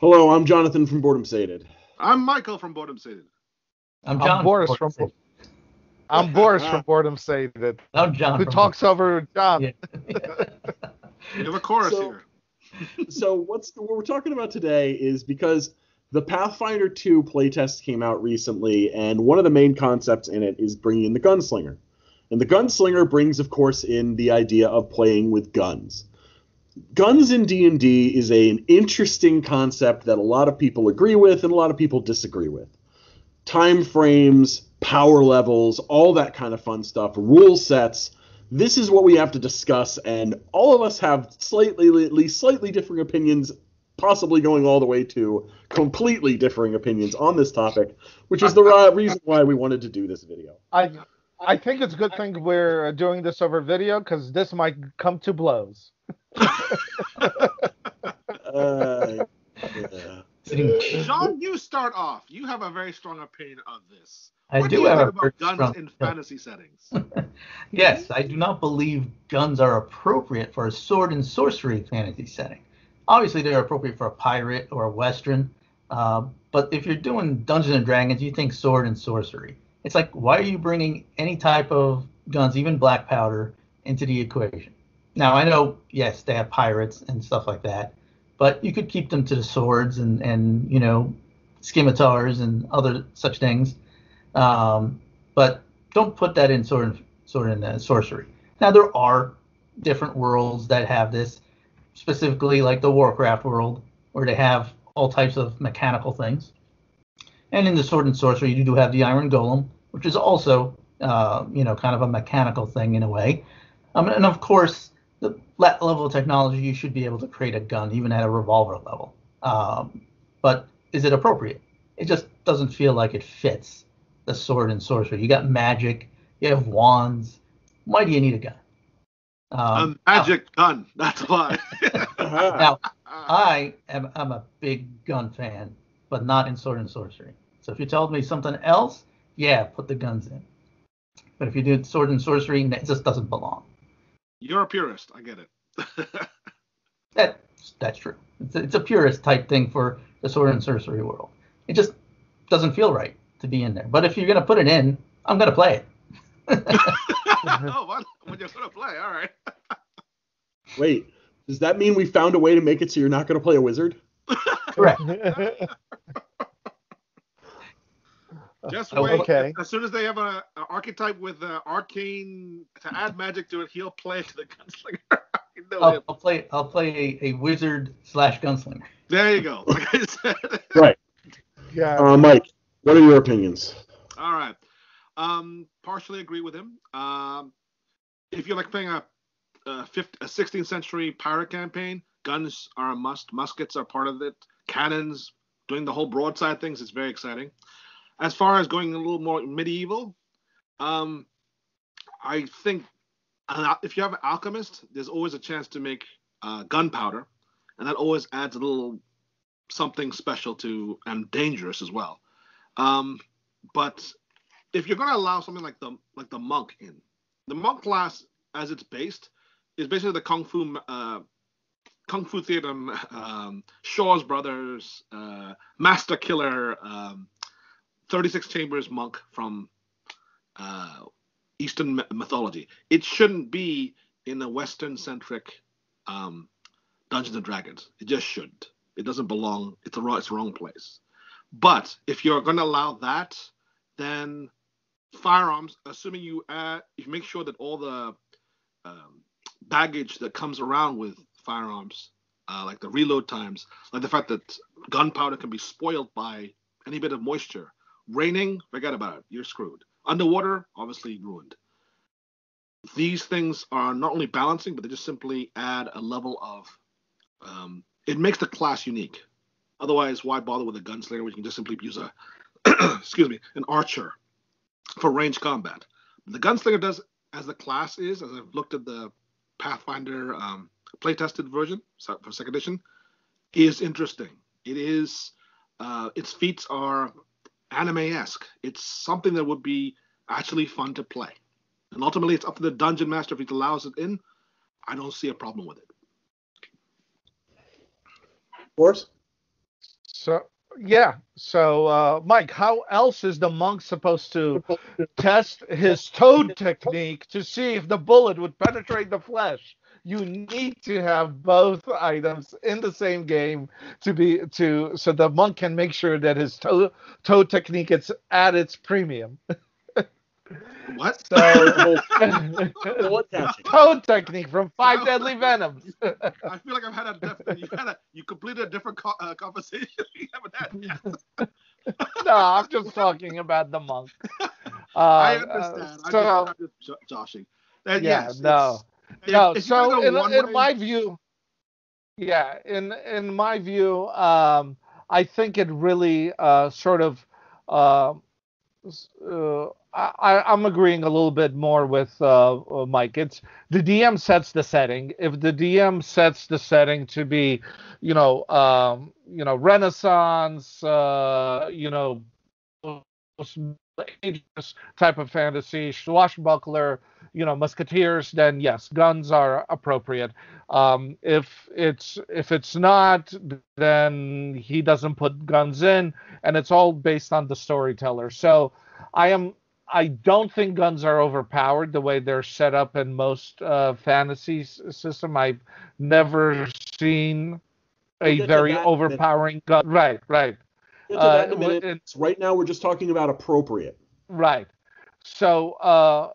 Hello, I'm Jonathan from Boredom Sated. I'm Michael from Boredom Sated. I'm John. I'm Boris from. from. I'm Boris from Boredom Sated. I'm John. Who from- talks over John? Yeah. We have a chorus So- here. so what's what we're talking about today is because the Pathfinder 2 playtest came out recently, and one of the main concepts in it is bringing in the gunslinger. And the gunslinger brings, of course, in the idea of playing with guns. Guns in D&D is a, an interesting concept that a lot of people agree with and a lot of people disagree with. Time frames, power levels, all that kind of fun stuff, rule sets. This is what we have to discuss, and all of us have slightly, at least slightly differing opinions, possibly going all the way to completely differing opinions on this topic, which is the reason why we wanted to do this video. I I think it's a good thing we're uh, doing this over video because this might come to blows. Uh, yeah. Sitting- you start off. You have a very strong opinion of this. I what do do you have think a about guns strong- in fantasy settings? yes, I do not believe guns are appropriate for a sword and sorcery fantasy setting. Obviously, they're appropriate for a pirate or a western, uh, but if you're doing Dungeons and Dragons, you think sword and sorcery. It's like, why are you bringing any type of guns, even black powder, into the equation? Now, I know, yes, they have pirates and stuff like that, but you could keep them to the swords and, and you know, scimitars and other such things. Um, but don't put that in sword and, sword and sorcery. Now, there are different worlds that have this, specifically like the Warcraft world, where they have all types of mechanical things. And in the sword and sorcery, you do have the Iron Golem, which is also, uh, you know, kind of a mechanical thing in a way. Um, and of course, the that level of technology, you should be able to create a gun, even at a revolver level. Um, but is it appropriate? It just doesn't feel like it fits the sword and sorcery. You got magic, you have wands. Why do you need a gun? Um, a magic gun. That's why. Uh-huh. Now, I am I'm a big gun fan, but not in sword and sorcery. So if you told me something else, yeah, put the guns in. But if you do sword and sorcery, it just doesn't belong. You're a purist. I get it. That that's true. It's a, it's a purist type thing for the sword and sorcery world. It just doesn't feel right to be in there. But if you're gonna put it in, I'm gonna play it. oh, what? When you're gonna play, all right. Wait, does that mean we found a way to make it so you're not going to play a wizard? Correct. Just Oh, wait. okay. As soon as they have a, a archetype with uh, arcane to add magic to it, he'll play to the gunslinger. I know I'll. I'll play I'll play a, a wizard slash gunslinger. There you go. Like I said. Right. yeah. Uh, Mike, what are your opinions? All right. Um, partially agree with him. Um, if you're like playing a, a, 15, a 16th century pirate campaign, guns are a must. Muskets are part of it. Cannons, doing the whole broadside things is very exciting. As far as going a little more medieval, um, I think if you have an alchemist, there's always a chance to make uh, gunpowder, and that always adds a little something special to and dangerous as well. Um, but if you're going to allow something like the like the monk in, the monk class as it's based is basically the kung fu uh, kung fu theater um, Shaw's brothers uh, master killer um, 36 chambers monk from uh, Eastern mythology. It shouldn't be in a Western centric um, Dungeons and Dragons. It just shouldn't. It doesn't belong. It's a wrong. It's wrong place. But if you're going to allow that, then firearms, assuming you add, you make sure that all the um, baggage that comes around with firearms, uh, like the reload times, like the fact that gunpowder can be spoiled by any bit of moisture. Raining, forget about it. You're screwed. Underwater, obviously ruined. These things are not only balancing, but they just simply add a level of. Um, it makes the class unique. Otherwise, why bother with a gunslinger when you can just simply use a, excuse me, an archer for range combat? The gunslinger does, as the class is, as I've looked at the Pathfinder um, playtested version for second edition, is interesting. It is, uh, its feats are anime-esque. It's something that would be actually fun to play. And ultimately, it's up to the dungeon master if he allows it in. I don't see a problem with it. Boris? So yeah. So uh, Mike, how else is the monk supposed to test his toad technique to see if the bullet would penetrate the flesh? You need to have both items in the same game to be to so the monk can make sure that his toe toad technique is at its premium. What? So What catching? toad technique from Five Deadly Venoms. I feel like I've had a diff- you had a you completed a different co- uh, conversation. you haven't had no, I'm just talking about the monk. Uh, I uh, understand. so I'm just, I'm just jo- joshing. And yeah, yes, no, it's- if- no. if you're gonna So in, in way- my view, yeah, in in my view, um, I think it really uh, sort of. Uh, uh, I, I'm agreeing a little bit more with uh, uh, Mike. It's the DM sets the setting. If the DM sets the setting to be, you know, um, you know, Renaissance, uh, you know, ages type of fantasy, swashbuckler, you know, musketeers, then yes, guns are appropriate. Um, if it's if it's not, then he doesn't put guns in, and it's all based on the storyteller. So I am I don't think guns are overpowered the way they're set up in most uh, fantasy system. I've never seen a very that in a minute. overpowering gun. Right, right. Get to that in a Uh, minute. and- right now, we're just talking about appropriate. Right. So, uh,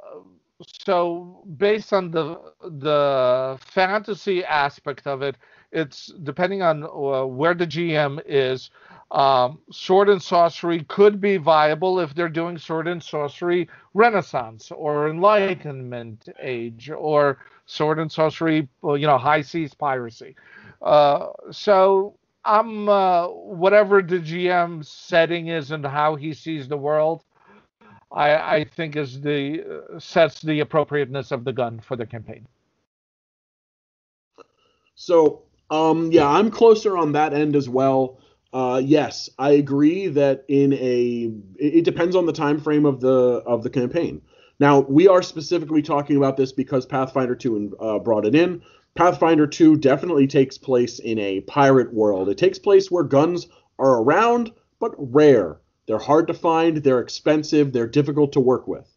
so based on the the fantasy aspect of it, it's depending on uh, where the GM is. Um, sword and sorcery could be viable if they're doing sword and sorcery Renaissance or Enlightenment age or sword and sorcery, you know, high seas piracy. Uh, so I'm uh, whatever the GM setting is and how he sees the world. I, I think is the uh, sets the appropriateness of the gun for the campaign. So, um, yeah, I'm closer on that end as well. Uh, yes, I agree that in a it, it depends on the time frame of the of the campaign. Now, we are specifically talking about this because Pathfinder 2 uh, brought it in. Pathfinder 2 definitely takes place in a pirate world. It takes place where guns are around but rare. They're hard to find, they're expensive, they're difficult to work with.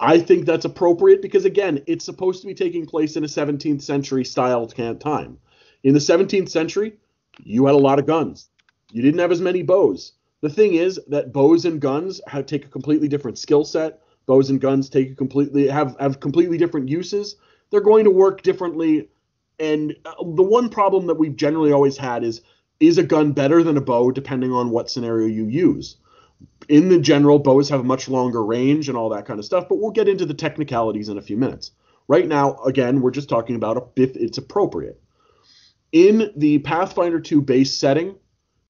I think that's appropriate because again, it's supposed to be taking place in a 17th century style time. In the 17th century, you had a lot of guns. You didn't have as many bows. The thing is that bows and guns have, take a completely different skill set. Bows and guns take a completely have have completely different uses. They're going to work differently. And uh, the one problem that we've generally always had is is a gun better than a bow depending on what scenario you use in the general, bows have a much longer range and all that kind of stuff, but we'll get into the technicalities in a few minutes. Right now, again, we're just talking about if it's appropriate. In the Pathfinder 2 base setting,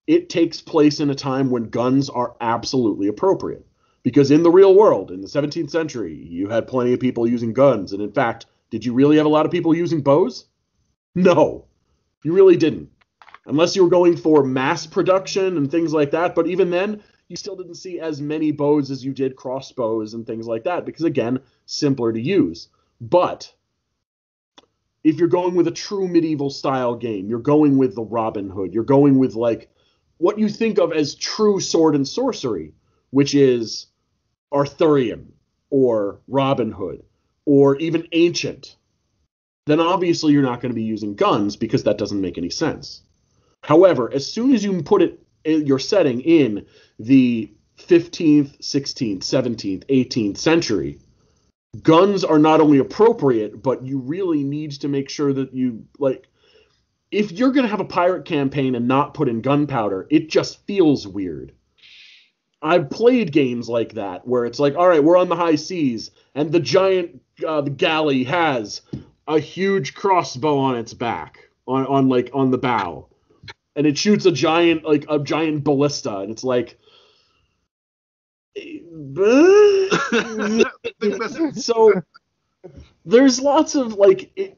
it takes place in a time when guns are absolutely appropriate. Because in the real world, in the 17th century, you had plenty of people using guns. And in fact, did you really have a lot of people using bows? No, you really didn't. Unless you were going for mass production and things like that. But even then, you still didn't see as many bows as you did crossbows and things like that because again simpler to use but if you're going with a true medieval style game you're going with the robin hood you're going with like what you think of as true sword and sorcery which is arthurian or robin hood or even ancient then obviously you're not going to be using guns because that doesn't make any sense however as soon as you put it in your setting in the 15th, 16th, 17th, 18th century, guns are not only appropriate, but you really need to make sure that you like if you're going to have a pirate campaign and not put in gunpowder, it just feels weird. I've played games like that where it's like, all right, we're on the high seas, and the giant uh, the galley has a huge crossbow on its back, on, on like on the bow, and it shoots a giant like a giant ballista, and it's like, I think that's- so there's lots of like it,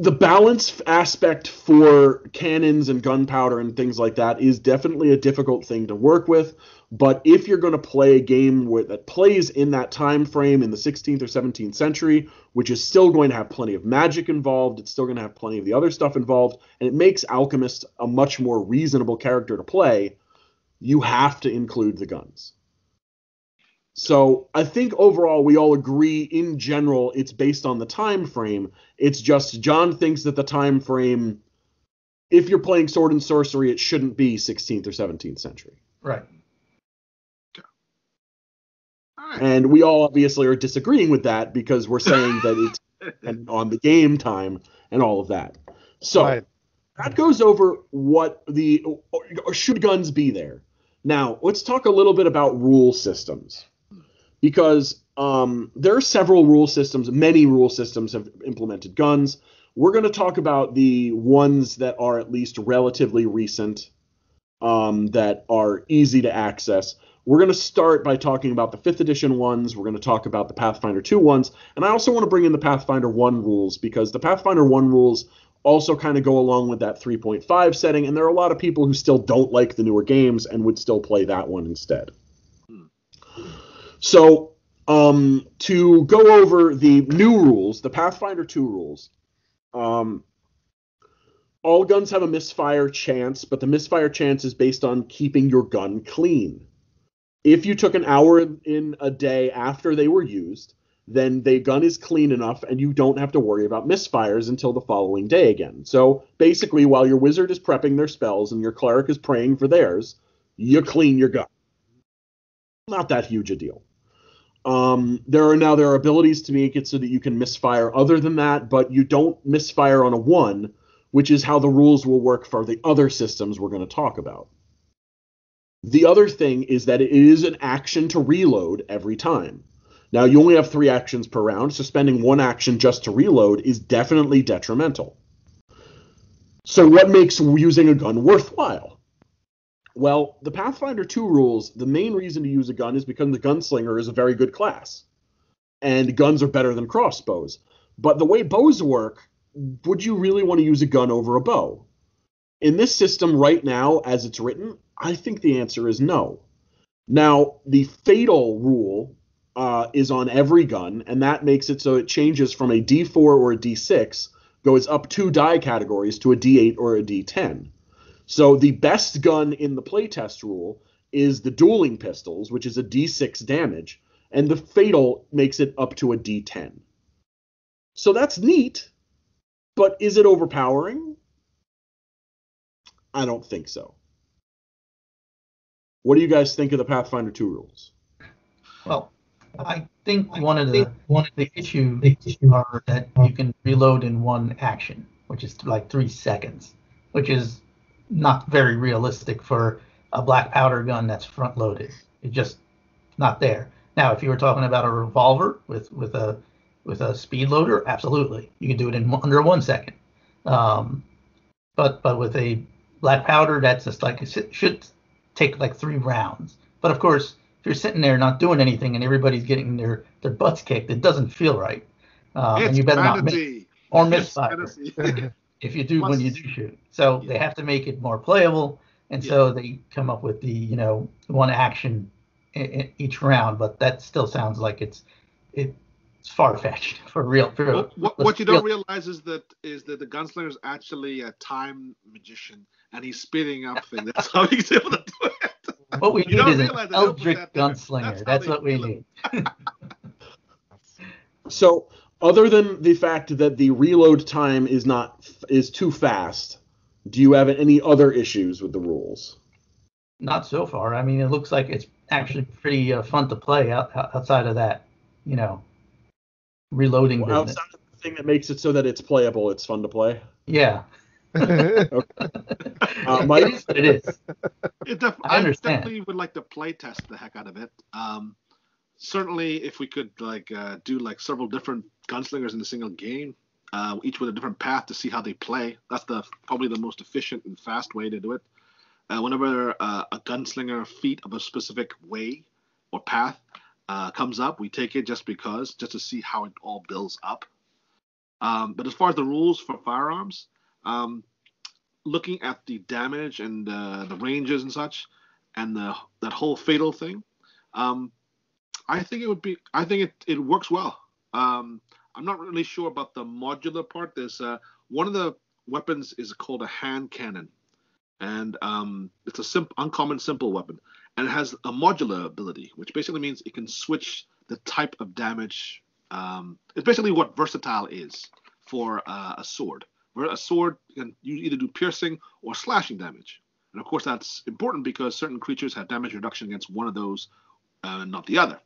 the balance aspect for cannons and gunpowder and things like that is definitely a difficult thing to work with. But if you're going to play a game that plays in that time frame in the 16th or 17th century, which is still going to have plenty of magic involved, it's still going to have plenty of the other stuff involved, and it makes Alchemist a much more reasonable character to play, you have to include the guns. So I think overall we all agree in general it's based on the time frame. It's just John thinks that the time frame if you're playing sword and sorcery it shouldn't be 16th or 17th century. Right. And we all obviously are disagreeing with that because we're saying that it's on the game time and all of that. So right. that goes over what the or should guns be there. Now, let's talk a little bit about rule systems because um, there are several rule systems. Many rule systems have implemented guns. We're going to talk about the ones that are at least relatively recent, um, that are easy to access. We're going to start by talking about the 5th edition ones. We're going to talk about the Pathfinder 2 ones. And I also want to bring in the Pathfinder 1 rules because the Pathfinder 1 rules also kind of go along with that 3.5 setting. And there are a lot of people who still don't like the newer games and would still play that one instead. So, um, to go over the new rules, the Pathfinder 2 rules, um, all guns have a misfire chance, but the misfire chance is based on keeping your gun clean. If you took an hour in a day after they were used, then the gun is clean enough and you don't have to worry about misfires until the following day again. So basically, while your wizard is prepping their spells and your cleric is praying for theirs, you clean your gun. Not that huge a deal. Um, there are now there are abilities to make it so that you can misfire other than that, but you don't misfire on a one, which is how the rules will work for the other systems we're going to talk about. The other thing is that it is an action to reload every time. Now you only have three actions per round, so spending one action just to reload is definitely detrimental. So what makes using a gun worthwhile? Well, the Pathfinder 2 rules, the main reason to use a gun is because the gunslinger is a very good class. And guns are better than crossbows. But the way bows work, would you really want to use a gun over a bow? In this system right now, as it's written, I think the answer is no. Now, the fatal rule uh, is on every gun, and that makes it so it changes from a D4 or a D6, goes up two die categories to a D8 or a D10. So the best gun in the playtest rule is the dueling pistols, which is a d6 damage, and the fatal makes it up to a d10. So that's neat, but is it overpowering? I don't think so. What do you guys think of the Pathfinder 2 rules? Well, I think one of the one of the issues are that you can reload in one action, which is like three seconds, which is not very realistic for a black powder gun that's front loaded. It's just not there. Now, if you were talking about a revolver with with a with a speed loader, absolutely, you can do it in under one second. Um, but but with a black powder, that's just like it should take like three rounds. But of course, if you're sitting there not doing anything and everybody's getting their their butts kicked, it doesn't feel right. Uh, and you better not miss or misfire. if you do when you do shoot. So yeah. they have to make it more playable, and yeah. so they come up with the you know one action in, in each round. But that still sounds like it's it, it's far fetched for real. For, well, what, what you don't realize is that is that the gunslinger is actually a time magician, and he's speeding up things. That's how he's able to do it. What we you need is an eldritch gunslinger. That's, That's what we need. so other than the fact that the reload time is not is too fast, do you have any other issues with the rules? Not so far. I mean, it looks like it's actually pretty uh, fun to play out, outside of that, you know, reloading. Well, outside of the thing that makes it so that it's playable, it's fun to play. Yeah. okay. uh, Mike? It is it is. It def- I, I definitely would like to play test the heck out of it. Um, certainly, if we could like uh, do like several different gunslingers in a single game, uh, each with a different path to see how they play. That's the probably the most efficient and fast way to do it. Uh, whenever uh, a gunslinger feat of a specific way or path uh, comes up, we take it just because, just to see how it all builds up. Um, but as far as the rules for firearms, um, looking at the damage and uh, the ranges and such, and the that whole fatal thing, um, I think it would be. I think it, it works well. Um, I'm not really sure about the modular part. There's uh, one of the weapons is called a hand cannon, and um, it's a simple, uncommon, simple weapon, and it has a modular ability, which basically means it can switch the type of damage. Um, it's basically what versatile is for uh, a sword. A sword can you either do piercing or slashing damage, and of course that's important because certain creatures have damage reduction against one of those, uh, not the other.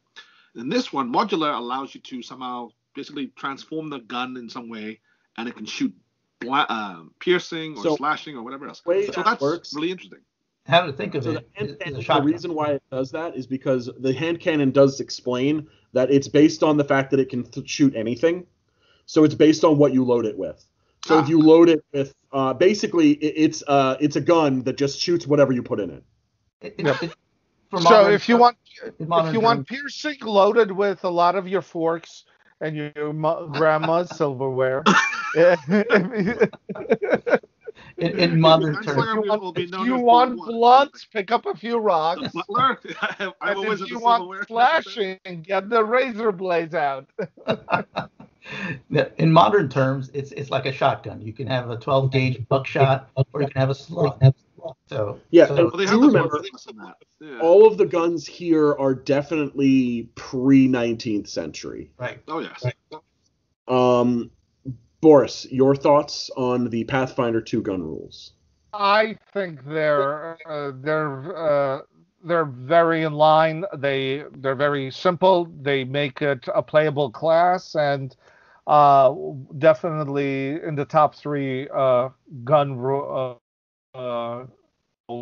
In this one, modular allows you to somehow basically transform the gun in some way, and it can shoot bla- uh, piercing or So- slashing or whatever else. way so that that's works- really interesting. How to think of So the it hand is- is cannon, a the reason why it does that is because the hand cannon does explain that it's based on the fact that it can th- shoot anything. So it's based on what you load it with. So if Ah. you load it with, uh, basically, it, it's uh, it's a gun that just shoots whatever you put in it. It- it- it- for So if you want if you want piercing loaded with a lot of your forks and your grandma's silverware, in, in modern terms, will- you want, if you want Blood blunts, pick up a few rocks. Butler. I, I And if you want silverware. slashing, get the razor blades out. in modern terms, it's it's like a shotgun. You can have a 12 gauge buckshot, or you can have a slug. So Yeah, so- Well, they do have remember, that. Yeah. all of the guns here are definitely pre 19th century. right. Oh yes. Um, Boris, your thoughts on the Pathfinder 2 gun rules? I think they're uh, they're uh, they're very in line. They they're very simple. They make it a playable class, and uh, definitely in the top three uh, gun ru- uh, uh,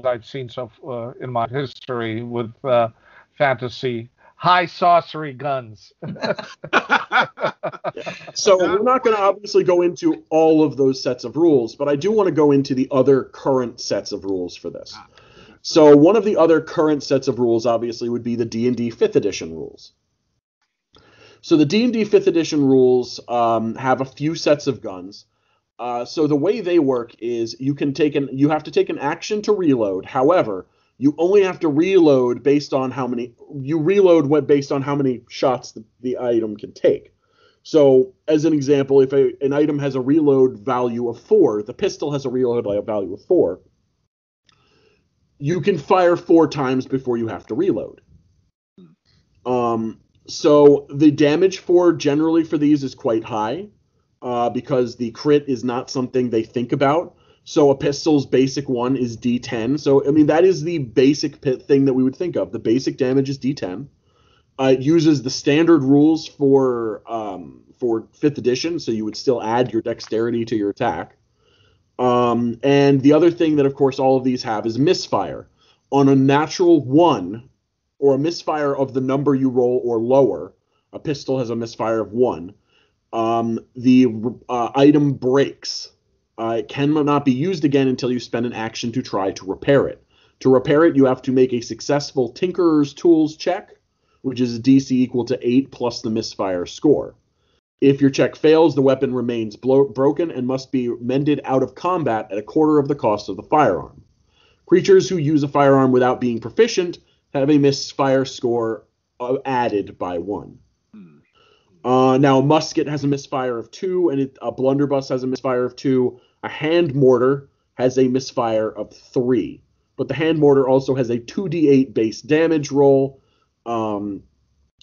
I've seen so uh, in my history with uh, fantasy high sorcery guns. So we're not going to obviously go into all of those sets of rules, but I do want to go into the other current sets of rules for this. So one of the other current sets of rules, obviously, would be the D&D Fifth Edition rules. So the D&D Fifth Edition rules um, have a few sets of guns. Uh, so the way they work is you can take an you have to take an action to reload. However, you only have to reload based on how many you reload what based on how many shots the, the item can take. So, as an example, if a, an item has a reload value of four, the pistol has a reload value of four. You can fire four times before you have to reload. Um, so the damage for generally for these is quite high, uh, because the crit is not something they think about. So a pistol's basic one is D10. So I mean that is the basic pit thing that we would think of. The basic damage is D10. Uh, it uses the standard rules for um, for fifth edition, so you would still add your dexterity to your attack. Um, and the other thing that, of course, all of these have is misfire. On a natural one, or a misfire of the number you roll or lower, a pistol has a misfire of one. Um, the uh, item breaks. Uh, it cannot be used again until you spend an action to try to repair it. To repair it, you have to make a successful Tinkerer's Tools check, which is DC equal to 8 plus the misfire score. If your check fails, the weapon remains blo- broken and must be mended out of combat at a quarter of the cost of the firearm. Creatures who use a firearm without being proficient have a misfire score uh, added by 1. Uh, now, a musket has a misfire of 2, and it, a blunderbuss has a misfire of 2. A hand mortar has a misfire of 3. But the hand mortar also has a 2d8 base damage roll. Um,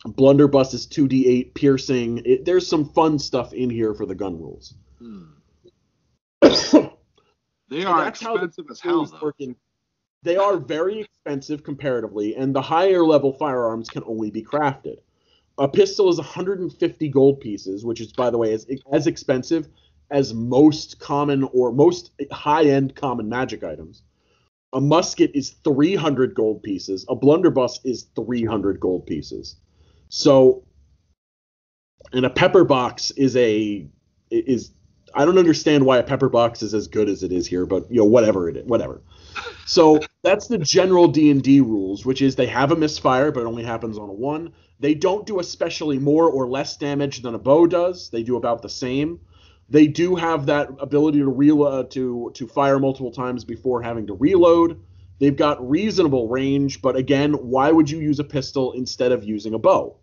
blunderbuss is 2d8 piercing. It, there's some fun stuff in here for the gun rules. Hmm. They are that's how the expensive as hell, though. work in- They are very expensive comparatively, and the higher level firearms can only be crafted. A pistol is 150 gold pieces, which is, by the way, as, as expensive as most common or most high end common magic items. A musket is 300 gold pieces. A blunderbuss is 300 gold pieces. So, and a pepper box is a is I don't understand why a pepper box is as good as it is here, but you know whatever it is, whatever. So that's the general D and D rules, which is they have a misfire, but it only happens on a one. They don't do especially more or less damage than a bow does. They do about the same. They do have that ability to reload uh, to to fire multiple times before having to reload. They've got reasonable range, but again, why would you use a pistol instead of using a bow?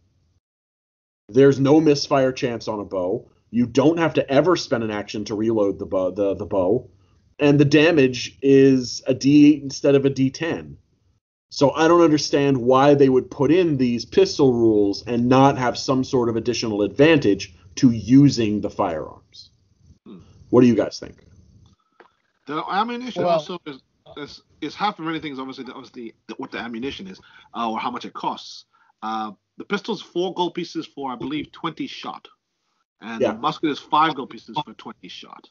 There's no misfire chance on a bow. You don't have to ever spend an action to reload the bow, the, the bow, and the damage is a D8 instead of a D10. So I don't understand why they would put in these pistol rules and not have some sort of additional advantage to using the firearms. What do you guys think? The ammunition Well- also is, is is half of many things. Obviously, the- obviously the, what the ammunition is, uh, or how much it costs. Uh, the pistol's four gold pieces for, I believe, twenty shot, and Yeah. the musket is five gold pieces for twenty shot.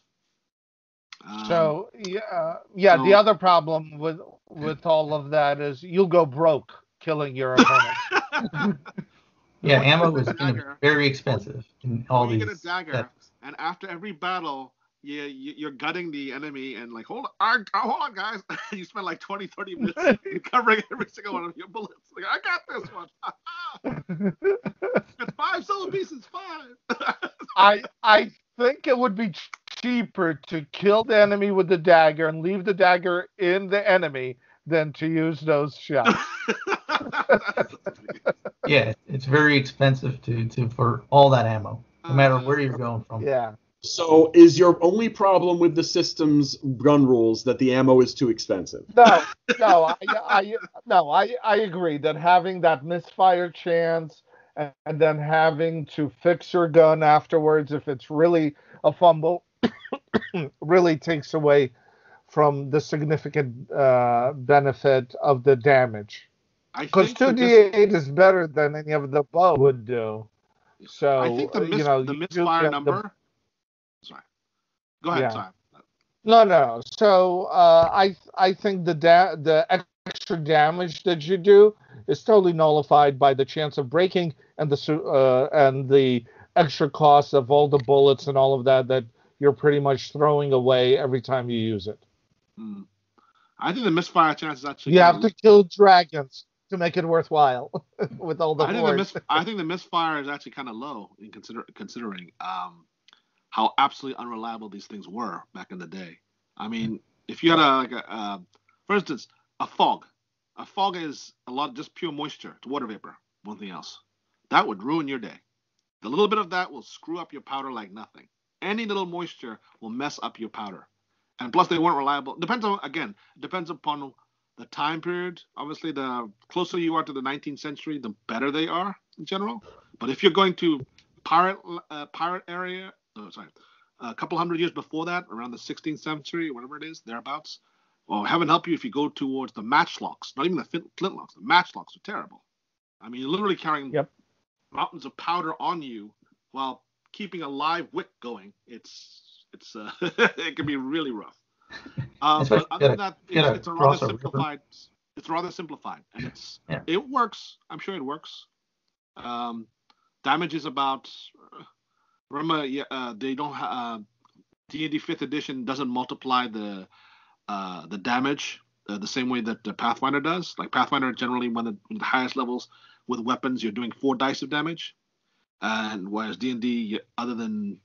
Um, So yeah, uh, yeah. The other problem with with all of that is you'll go broke killing your opponent. Yeah, ammo you is gonna be very expensive in all you these. get a dagger, sets. and after every battle, you, you you're gutting the enemy and like hold on, uh, hold on, guys. you spend like 20, 30 minutes covering every single one of your bullets. Like I got this one. it's five silver pieces, five. I I think it would be ch- cheaper to kill the enemy with the dagger and leave the dagger in the enemy than to use those shots. Yeah, it's very expensive to, to for all that ammo, no matter where you're going from. yeah. So is your only problem with the system's gun rules that the ammo is too expensive? No, no, I, I no, I I agree that having that misfire chance and, and then having to fix your gun afterwards if it's really a fumble really takes away from the significant uh, benefit of the damage. I Because think two that D this- eight is better than any of the bow would do. So I think the, uh, mis- you know the misfire get the- number. Sorry. Go ahead. Yeah. No, no. So uh, I I think the da- the extra damage that you do is totally nullified by the chance of breaking and the uh, and the extra cost of all the bullets and all of that that you're pretty much throwing away every time you use it. Hmm. I think the misfire chance is actually. You have to kill dragons to make it worthwhile with all the I think the, mis- I think the misfire is actually kind of low in consider considering um, how absolutely unreliable these things were back in the day. I mean, if you had a like a, uh, for instance, a fog, a fog is a lot of just pure moisture, it's water vapor, one thing else. That would ruin your day. The little bit of that will screw up your powder like nothing. Any little moisture will mess up your powder, and plus they weren't reliable. Depends on again, depends upon the time period. Obviously, the closer you are to the 19th century, the better they are in general. But if you're going to pirate uh, pirate area, oh, sorry, a couple hundred years before that, around the 16th century, whatever it is, thereabouts, well, heaven help you if you go towards the matchlocks, not even the flint- flintlocks. The matchlocks are terrible. I mean, you're literally carrying Yep. mountains of powder on you while keeping a live wick going. It's it's uh, it can be really rough. Um, but other than that, it's, it's a rather a river. simplified. It's rather simplified, and it's Yeah. it works. I'm sure it works. Um, damage is about. Remember, yeah, uh, they don't. Uh, D&D Fifth Edition doesn't multiply the uh, the damage uh, the same way that the Pathfinder does. Like Pathfinder, generally, when the, when the highest levels with weapons, you're doing four dice of damage, and whereas D&D, other than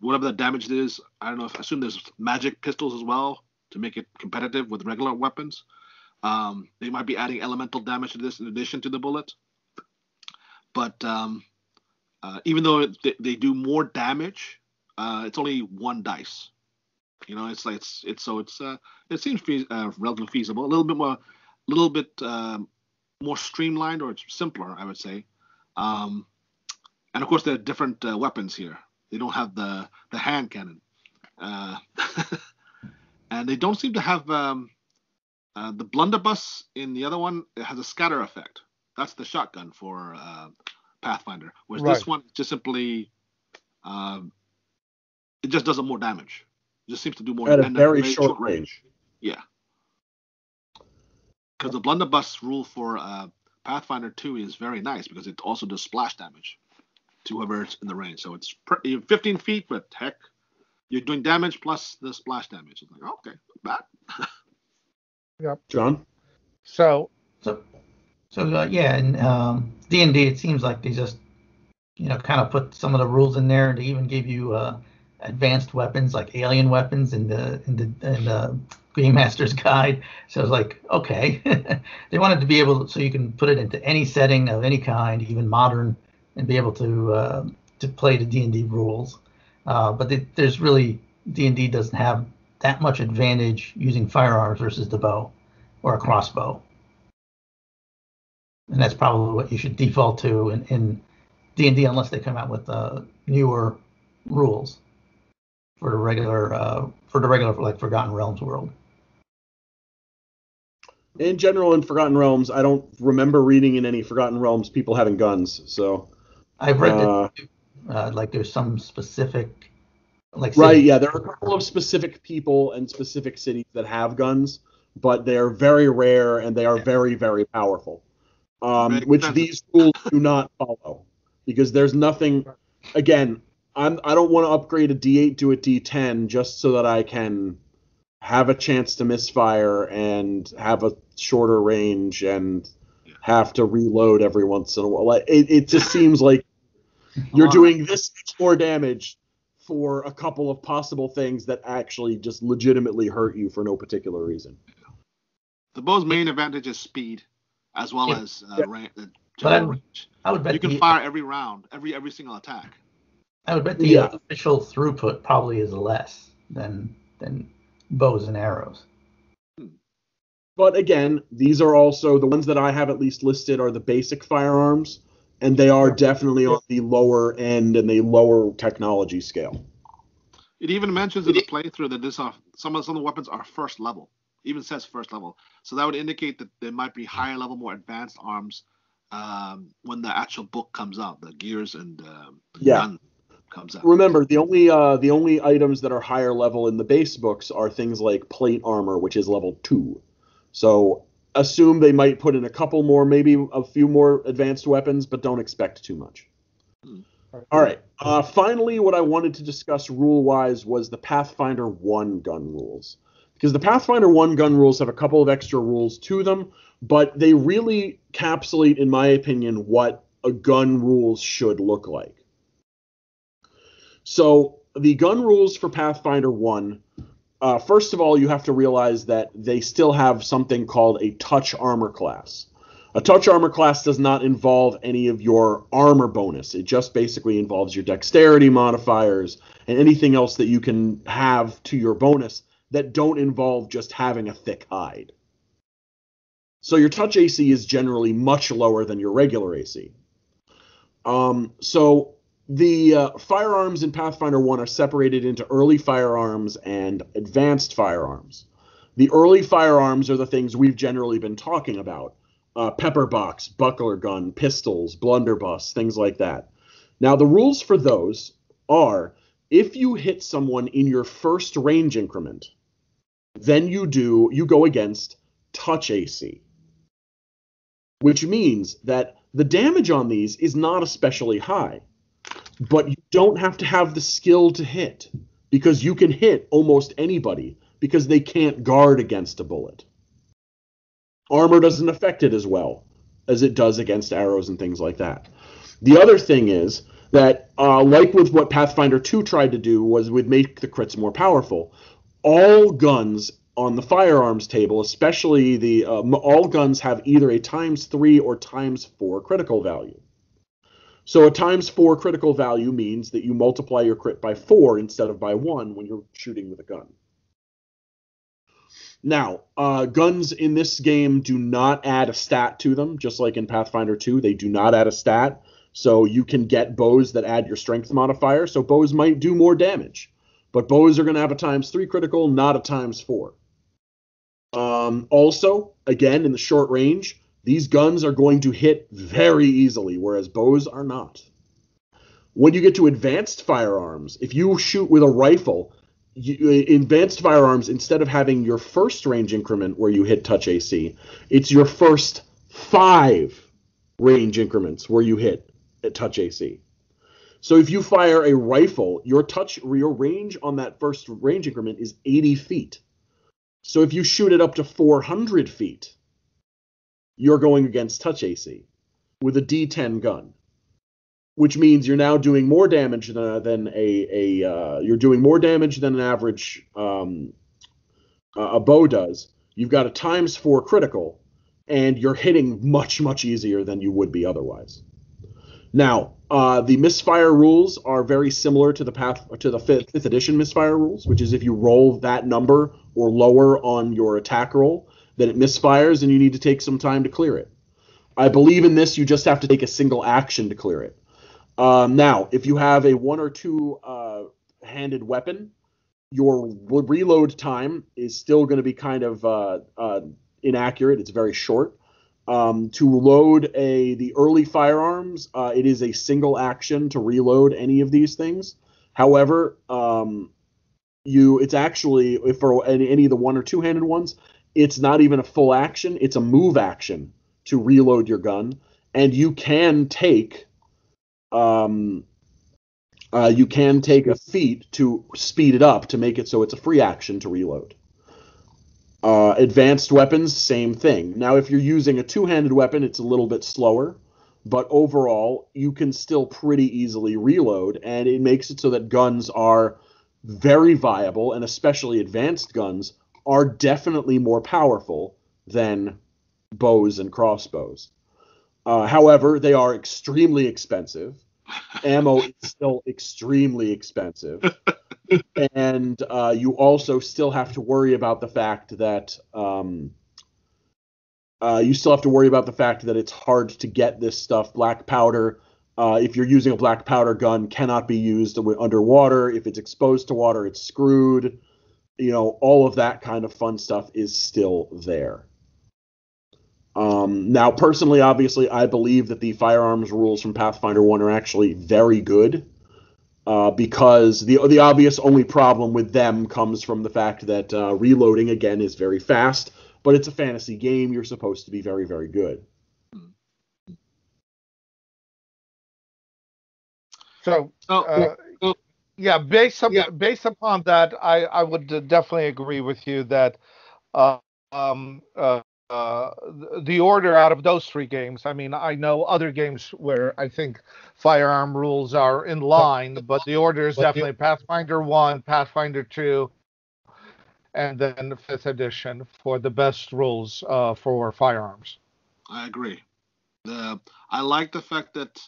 whatever the damage is, I don't know. if I assume there's magic pistols as well to make it competitive with regular weapons. Um, they might be adding elemental damage to this in addition to the bullet. But um, uh, even though they, they do more damage, uh, it's only one dice. You know, it's like it's it's so it's uh, it seems fe- uh, relatively feasible. A little bit more, a little bit um, more streamlined or simpler, I would say. Um, and of course, there are different uh, weapons here. They don't have the the hand cannon, uh, and they don't seem to have um, uh, the blunderbuss in the other one. It has a scatter effect. That's the shotgun for uh, Pathfinder. Whereas this one just simply, um, it just does more damage. It just seems to do more At a very short range. Yeah. Because the blunderbuss rule for uh, Pathfinder 2 is very nice because it also does splash damage to whoever's in the range. So it's pr- 15 feet, but heck, you're doing damage plus the splash damage. It's like, okay, not bad. John? So So, so uh, yeah, and um, D&D, it seems like they just, you know, kind of put some of the rules in there. They even give you uh, advanced weapons like alien weapons in the in the in the Game Master's Guide. So I was like, okay, they wanted to be able to, so you can put it into any setting of any kind, even modern, and be able to uh, to play the D and D rules. Uh, but there's really D and D doesn't have that much advantage using firearms versus the bow or a crossbow. And that's probably what you should default to in, in D&D unless they come out with uh, newer rules for the regular uh, for the regular like Forgotten Realms world. In general, in Forgotten Realms, I don't remember reading in any Forgotten Realms people having guns. So I've read Uh, that uh, like there's some specific like right, city- yeah, there are a couple of specific people and specific cities that have guns, but they are very rare and they are very very powerful. Um, which these rules do not follow because there's nothing. Again, I'm I don't want to upgrade a D8 to a D10 just so that I can have a chance to misfire and have a shorter range and have to reload every once in a while. It, it just seems like you're doing this much more damage for a couple of possible things that actually just legitimately hurt you for no particular reason. The bow's main advantage is speed, as well Yeah. as uh, Yeah. range, the But general I- range. I would bet You can the, fire every round, every every single attack. I would bet the Yeah. official throughput probably is less than than bows and arrows. But again, these are also the ones that I have at least listed are the basic firearms, and they are definitely on the lower end and the lower technology scale. It even mentions in the playthrough that this are some of some of the weapons are first level. Even says first level, so that would indicate that there might be higher level, more advanced arms um, when the actual book comes out, the gears and um, Yeah. gun comes out. Remember, the only uh, the only items that are higher level in the base books are things like plate armor, which is level two. So assume they might put in a couple more, maybe a few more advanced weapons, but don't expect too much. All right. Uh, finally, what I wanted to discuss rule wise was the Pathfinder 1 gun rules. Because the Pathfinder 1 gun rules have a couple of extra rules to them, but they really capsulate, in my opinion, what a gun rules should look like. So, the gun rules for Pathfinder 1, uh, first of all, you have to realize that they still have something called a touch armor class. A touch armor class does not involve any of your armor bonus. It just basically involves your dexterity modifiers and anything else that you can have to your bonus that don't involve just having a thick hide. So your touch AC is generally much lower than your regular AC. Um, so the uh, firearms in Pathfinder 1 are separated into early firearms and advanced firearms. The early firearms are the things we've generally been talking about uh, pepper box, buckler gun, pistols, blunderbuss, things like that. Now, the rules for those are if you hit someone in your first range increment, then you do you go against touch AC, which means that the damage on these is not especially high, but you don't have to have the skill to hit because you can hit almost anybody because they can't guard against a bullet armor doesn't affect it as well as it does against arrows and things like that. The other thing is that, uh, like with what Pathfinder 2 tried to do, was would make the crits more powerful. All guns on the firearms table, especially the uh, all guns have either a times three or times four critical value. So a times four critical value means that you multiply your crit by four instead of by one when you're shooting with a gun. Now, uh, guns in this game do not add a stat to them, just like in Pathfinder 2. They do not add a stat. So you can get bows that add your strength modifier. So bows might do more damage. But bows are going to have a times 3 critical, not a times 4. Um, also, again, in the short range, these guns are going to hit very easily, whereas bows are not. When you get to advanced firearms, if you shoot with a rifle, you, uh, advanced firearms, instead of having your first range increment where you hit touch AC, it's your first five range increments where you hit at touch AC. So if you fire a rifle, your touch your range on that first range increment is 80 feet. So if you shoot it up to 400 feet, you're going against touch AC with a D10 gun. which means you're now doing more damage than a, than a, a uh, you're doing more damage than an average um, a bow does. You've got a times four critical, and you're hitting much much easier than you would be otherwise. Now, uh, the misfire rules are very similar to the path to the fifth, fifth edition misfire rules, which is if you roll that number or lower on your attack roll, then it misfires and you need to take some time to clear it. I believe in this, you just have to take a single action to clear it. Um, now, if you have a one or two uh, handed weapon, your reload time is still going to be kind of uh, uh, inaccurate. It's very short. Um, to load a the early firearms, uh, it is a single action to reload any of these things. However, um, you it's actually for any, any of the one or two handed ones, it's not even a full action. It's a move action to reload your gun, and you can take um, uh, you can take a feat to speed it up to make it so it's a free action to reload. Uh, advanced weapons, same thing. Now, if you're using a two handed weapon, it's a little bit slower, but overall, you can still pretty easily reload, and it makes it so that guns are very viable, and especially advanced guns are definitely more powerful than bows and crossbows. Uh, however, they are extremely expensive. Ammo is still extremely expensive and uh, you also still have to worry about the fact that um, uh, you still have to worry about the fact that it's hard to get this stuff. Black powder, uh, if you're using a black powder gun, cannot be used underwater. If it's exposed to water, it's screwed. You know, all of that kind of fun stuff is still there. Um, now, personally, obviously, I believe that the firearms rules from Pathfinder 1 are actually very good uh, because the the obvious only problem with them comes from the fact that uh, reloading again is very fast, but it's a fantasy game. You're supposed to be very very good. So, oh, uh. Yeah, based up, yeah. based upon that, I I would definitely agree with you that uh, um, uh, uh, the order out of those three games. I mean, I know other games where I think firearm rules are in line, but the order is definitely Pathfinder 1, Pathfinder 2, and then the fifth edition for the best rules uh, for firearms. I agree. The I like the fact that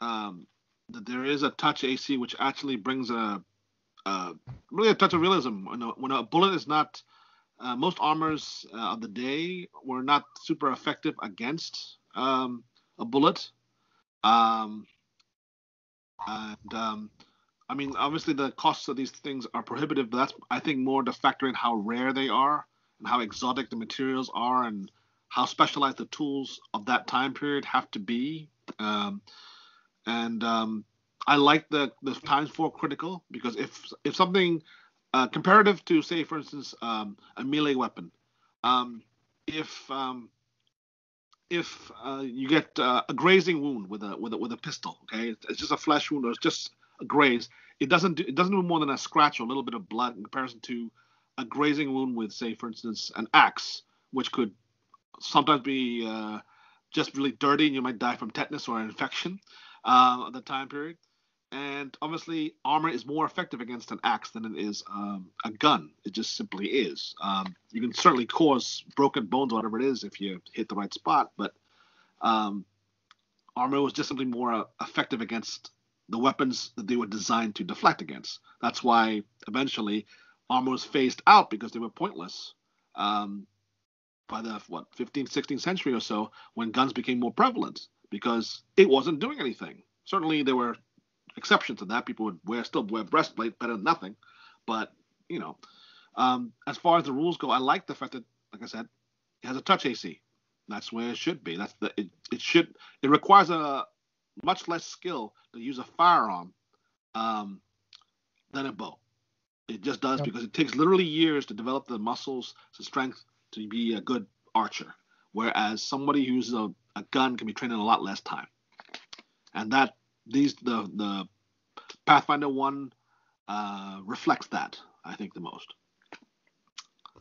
um, that there is a touch AC, which actually brings a, a really a touch of realism. When a, when a bullet is not uh, most armors uh, of the day were not super effective against um, a bullet. Um, and um, I mean, obviously the costs of these things are prohibitive, but that's I think more to factor in how rare they are and how exotic the materials are and how specialized the tools of that time period have to be. Um, and um, I like the the times four critical because if if something uh, comparative to, say, for instance, um, a melee weapon. Um, if um, if uh, you get uh, a grazing wound with a with a with a pistol, okay, it's just a flesh wound or it's just a graze. It doesn't do, it doesn't do more than a scratch or a little bit of blood in comparison to a grazing wound with, say, for instance, an axe, which could sometimes be uh, just really dirty and you might die from tetanus or an infection uh, the time period and obviously armor is more effective against an axe than it is um, a gun. It just simply is. Um, you can certainly cause broken bones, or whatever it is, if you hit the right spot, but um, armor was just simply more uh, effective against the weapons that they were designed to deflect against. That's why eventually armor was phased out because they were pointless. Um, by the what 15th, 16th century or so, when guns became more prevalent, because it wasn't doing anything. Certainly, there were exceptions to that. People would wear still wear breastplate better than nothing. But you know, um, as far as the rules go, I like the fact that, like I said, it has a touch AC. That's where it should be. That's the it, it should it requires a much less skill to use a firearm um, than a bow. It just does yep. because it takes literally years to develop the muscles, the strength to be a good archer. Whereas somebody who uses a, a gun can be trained in a lot less time. And that these the the Pathfinder one uh, reflects that I think the most.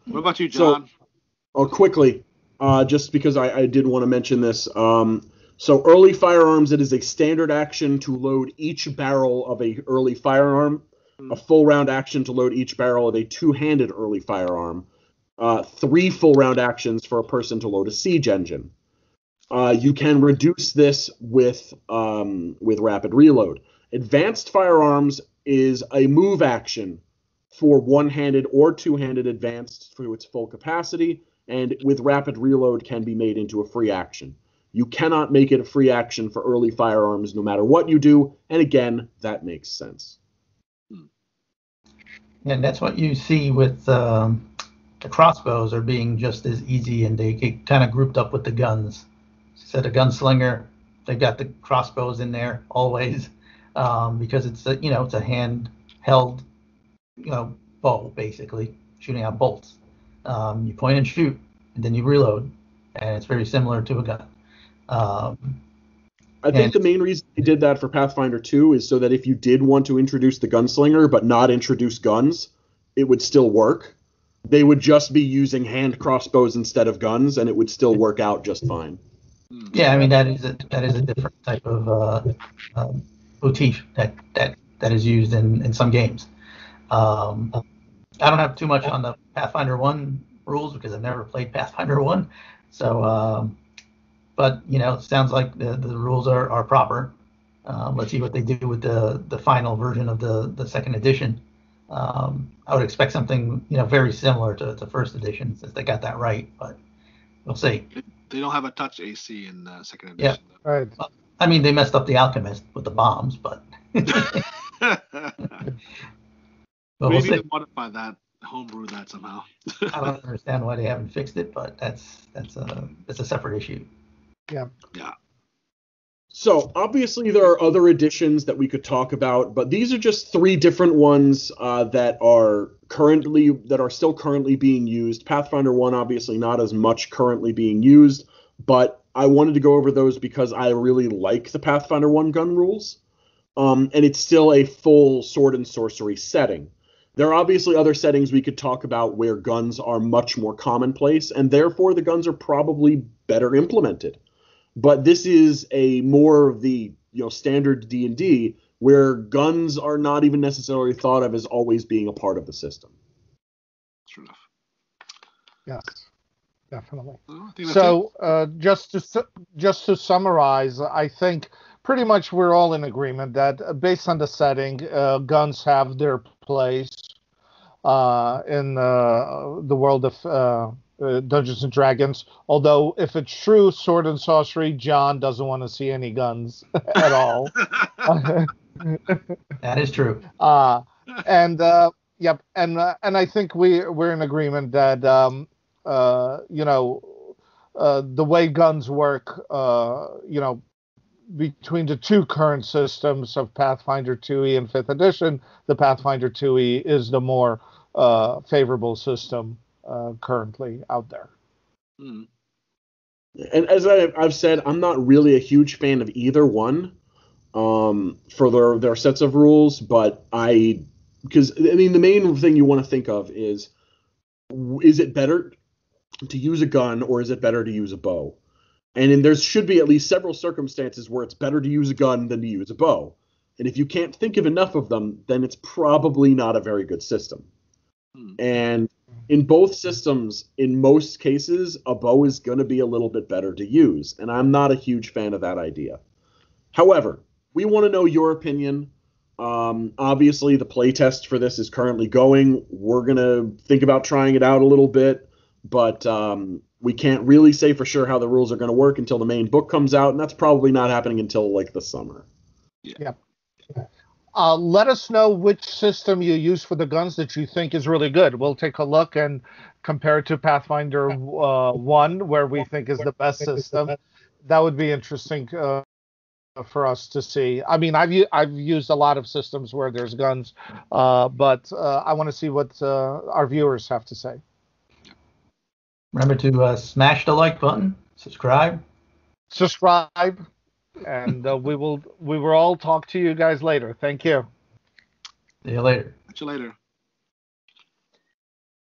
What about you, John? So, oh, quickly, uh, just because I, I did want to mention this. Um, So early firearms, it is a standard action to load each barrel of a early firearm, a full round action to load each barrel of a two-handed early firearm, uh, three full round actions for a person to load a siege engine. Uh, you can reduce this with um, with rapid reload. Advanced firearms is a move action for one-handed or two-handed advanced to its full capacity, and with rapid reload can be made into a free action. You cannot make it a free action for early firearms no matter what you do, and again, that makes sense. And that's what you see with um, the crossbows are being just as easy, and they get kind of grouped up with the guns. Instead of gunslinger, they've got the crossbows in there always um, because it's a you know it's a hand held, you know bow basically shooting out bolts. Um, you point and shoot, and then you reload, and it's very similar to a gun. Um, I think the main reason they did that for Pathfinder 2 is so that if you did want to introduce the gunslinger but not introduce guns, it would still work. They would just be using hand crossbows instead of guns, and it would still work out just fine. Yeah, I mean that is a that is a different type of uh, um, motif that that that is used in in some games. Um, I don't have too much on the Pathfinder One rules because I've never played Pathfinder One, so um, but you know it sounds like the the rules are are proper. Um, let's see what they do with the the final version of the the second edition. Um, I would expect something you know very similar to the first edition since they got that right, but we'll see. They don't have a touch AC in uh, second edition. Yeah. edition. Right. I mean, they messed up the alchemist with the bombs, but, but we'll Maybe they modify that, homebrew that somehow. I don't understand why they haven't fixed it, but that's that's a that's a separate issue. So obviously there are other additions that we could talk about, but these are just three different ones uh, that are currently that are still currently being used. Pathfinder one obviously not as much currently being used, but I wanted to go over those because I really like the Pathfinder one gun rules, um, and it's still a full sword and sorcery setting. There are obviously other settings we could talk about where guns are much more commonplace, and therefore the guns are probably better implemented but this is a more of the you know standard d&d where guns are not even necessarily thought of as always being a part of the system True enough. Yes. Definitely. Well, I think that's So uh, just to su- just to summarize, I think pretty much we're all in agreement that uh, based on the setting, uh, guns have their place uh, in uh, the world of uh, Dungeons and Dragons. Although, if it's true, sword and sorcery, John doesn't want to see any guns at all. That is true. uh, and uh, yep, and uh, and I think we we're in agreement that um, uh, you know uh, the way guns work, uh, you know, between the two current systems of Pathfinder 2e and Fifth Edition, the Pathfinder 2e is the more uh, favorable system uh, currently out there. Hmm. and as I, i've said i'm not really a huge fan of either one um, for their, their sets of rules but i because i mean the main thing you want to think of is is it better to use a gun or is it better to use a bow and there should be at least several circumstances where it's better to use a gun than to use a bow and if you can't think of enough of them then it's probably not a very good system Hmm. and in both systems, in most cases, a bow is going to be a little bit better to use, and I'm not a huge fan of that idea. However, we want to know your opinion. Um, obviously, the playtest for this is currently going. We're going to think about trying it out a little bit, but um, we can't really say for sure how the rules are going to work until the main book comes out, and that's probably not happening until like the summer. Uh, let us know which system you use for the guns that you think is really good. We'll take a look and compare it to Pathfinder uh, 1, where we think is the best system. That would be interesting uh, for us to see. I mean, I've, I've used a lot of systems where there's guns, uh, but uh, I want to see what uh, our viewers have to say. Remember to uh, smash the like button, subscribe. Subscribe, and uh, we will we will all talk to you guys later. Thank you. See you later. Catch you later.